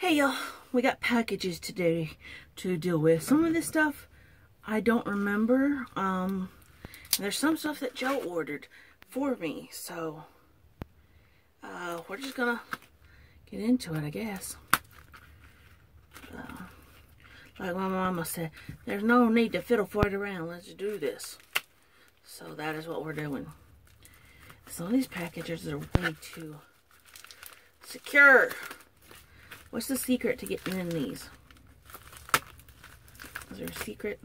Hey y'all, we got packages today to deal with. Some of this stuff I don't remember. Um, there's some stuff that Joe ordered for me, so uh, we're just gonna get into it, I guess. Uh, like my mama said, there's no need to fiddle for it around. Let's do this. So that is what we're doing. Some of these packages are way too secure. What's the secret to getting in these? Is there a secret?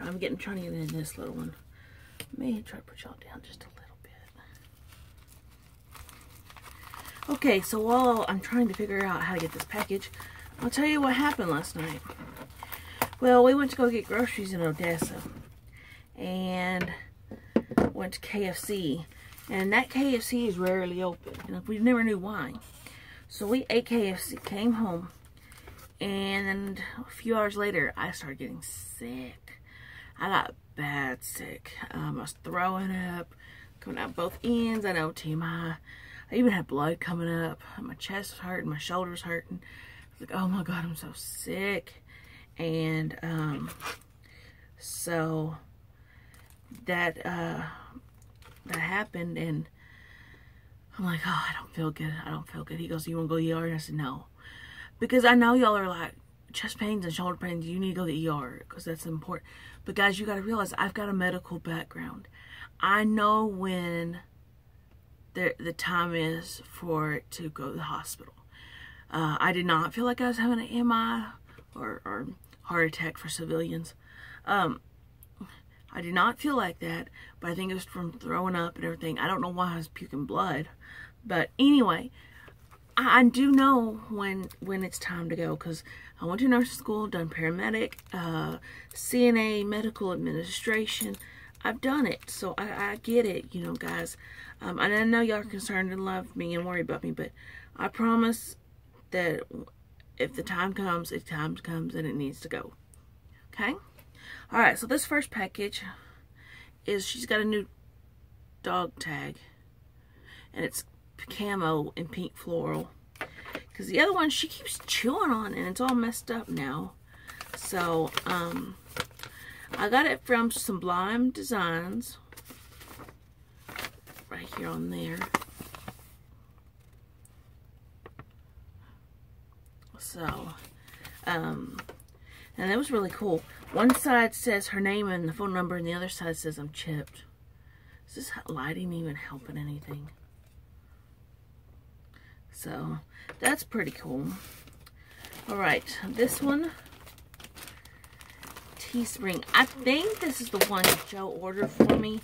I'm getting trying to get in this little one. May try to put y'all down just a little bit. Okay, so while I'm trying to figure out how to get this package, I'll tell you what happened last night. Well, we went to go get groceries in Odessa. And went to KFC. And that KFC is rarely open. And we never knew why. So we ate KFC, came home, and a few hours later, I started getting sick. I got bad sick. Um, I was throwing up, coming out both ends. I know TMI. I even had blood coming up. My chest was hurting, my shoulders hurting. I was like, oh my God, I'm so sick. And um, so that uh, that happened, and I'm like, oh, I don't feel good. I don't feel good. He goes, you want to go to the ER? And I said, no. Because I know y'all are like, chest pains and shoulder pains, you need to go to the ER because that's important. But guys, you got to realize I've got a medical background. I know when the, the time is for it to go to the hospital. Uh, I did not feel like I was having an MI or, or heart attack for civilians. Um, I did not feel like that, but I think it was from throwing up and everything. I don't know why I was puking blood. But anyway, I, I do know when when it's time to go because I went to nursing school, done paramedic, uh, CNA, medical administration. I've done it, so I, I get it, you know, guys. Um, and I know y'all are concerned and love me and worry about me, but I promise that if the time comes, if time comes, and it needs to go. Okay? Alright, so this first package is she's got a new dog tag. And it's camo and pink floral. Because the other one she keeps chewing on and it's all messed up now. So, um, I got it from Sublime Designs. Right here on there. So, um, and that was really cool. One side says her name and the phone number, and the other side says I'm chipped. Is this lighting even helping anything? So, that's pretty cool. Alright, this one, Teespring. I think this is the one Joe ordered for me.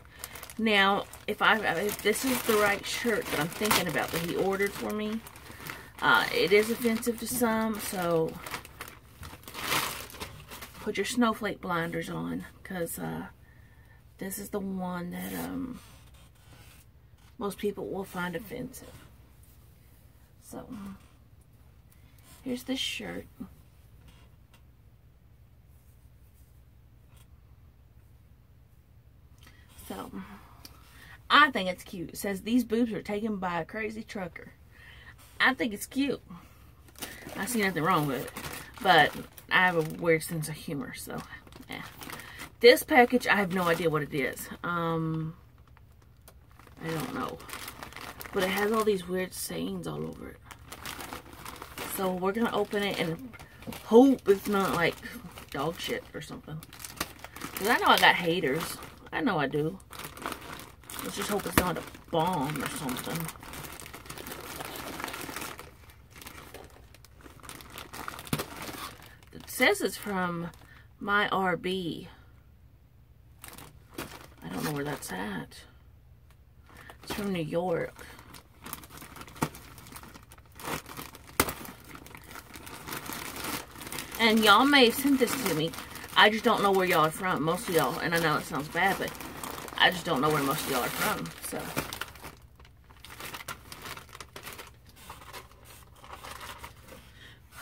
Now, if I if this is the right shirt that I'm thinking about that he ordered for me, uh, it is offensive to some, so put your snowflake blinders on because uh, this is the one that um, most people will find offensive. So, here's this shirt. So, I think it's cute. It says, these boobs are taken by a crazy trucker. I think it's cute. I see nothing wrong with it. But I have a weird sense of humor, so yeah. This package, I have no idea what it is. Um, I don't know. But it has all these weird sayings all over it. So we're going to open it and hope it's not like dog shit or something. Because I know I got haters. I know I do. Let's just hope it's not a bomb or something. Says it's from my RB. I don't know where that's at. It's from New York. And y'all may have sent this to me. I just don't know where y'all are from. Most of y'all, and I know it sounds bad, but I just don't know where most of y'all are from. So.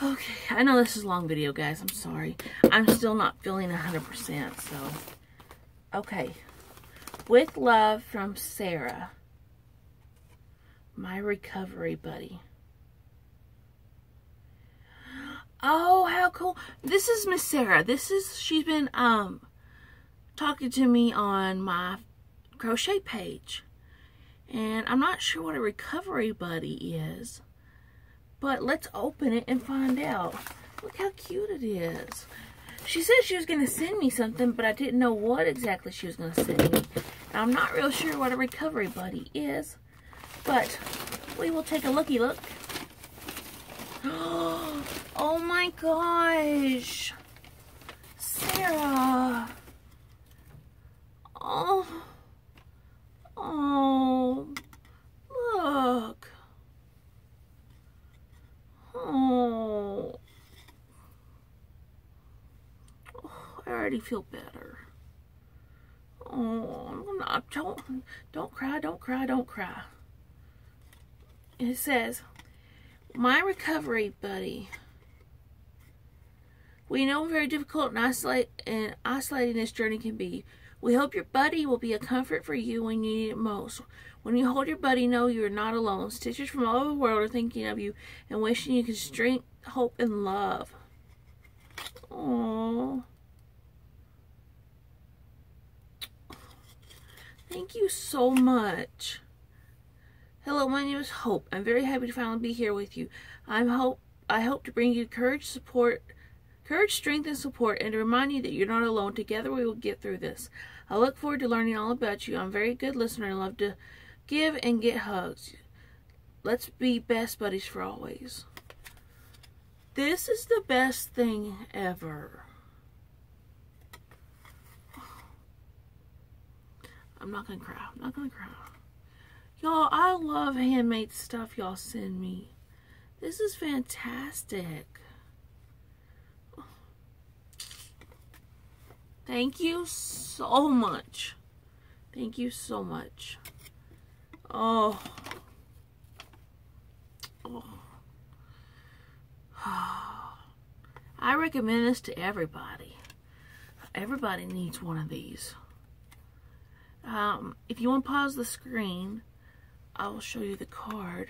Okay, I know this is a long video, guys. I'm sorry. I'm still not feeling 100%, so... Okay. With love from Sarah. My recovery buddy. Oh, how cool. This is Miss Sarah. This is, she's been, um, talking to me on my crochet page. And I'm not sure what a recovery buddy is. But let's open it and find out. Look how cute it is. She said she was going to send me something, but I didn't know what exactly she was going to send me. And I'm not real sure what a recovery buddy is. But we will take a looky look. Oh my gosh. Sarah. Oh. Oh. Look. Oh. oh. I already feel better. Oh, not, don't, don't cry, don't cry, don't cry. It says, my recovery buddy. We know very difficult and, isolate, and isolating this journey can be. We hope your buddy will be a comfort for you when you need it most. When you hold your buddy, know you are not alone. Stitchers from all over the world are thinking of you and wishing you could strength, hope, and love. Aww. Thank you so much. Hello, my name is Hope. I'm very happy to finally be here with you. I'm hope I hope to bring you courage, support, courage, strength, and support, and to remind you that you're not alone. Together we will get through this. I look forward to learning all about you. I'm a very good listener and love to give and get hugs. Let's be best buddies for always. This is the best thing ever. I'm not gonna cry. I'm not gonna cry. Y'all, I love handmade stuff y'all send me. This is fantastic. Thank you so much. Thank you so much. Oh. oh. I recommend this to everybody. Everybody needs one of these. Um, if you want to pause the screen, I will show you the card.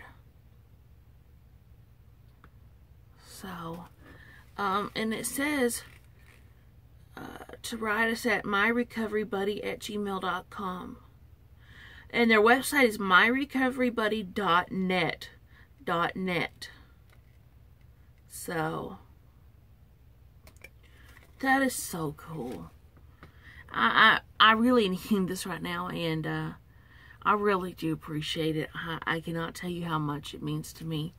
So, um, and it says uh, to write us at myrecoverybuddy at gmail.com. And their website is myrecoverybuddy.net. .net. So, that is so cool. I, I, I really need this right now, and uh, I really do appreciate it. I, I, cannot tell you how much it means to me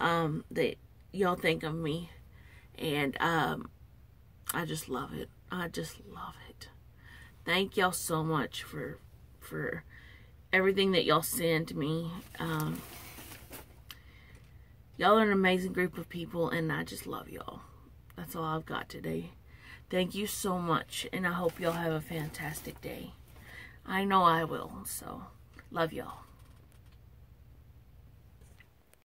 um, that y'all think of me, and um, I just love it. I just love it. Thank y'all so much for for everything that y'all send me. Um, y'all are an amazing group of people, and I just love y'all. That's all I've got today. Thank you so much, and I hope y'all have a fantastic day. I know I will, so love y'all.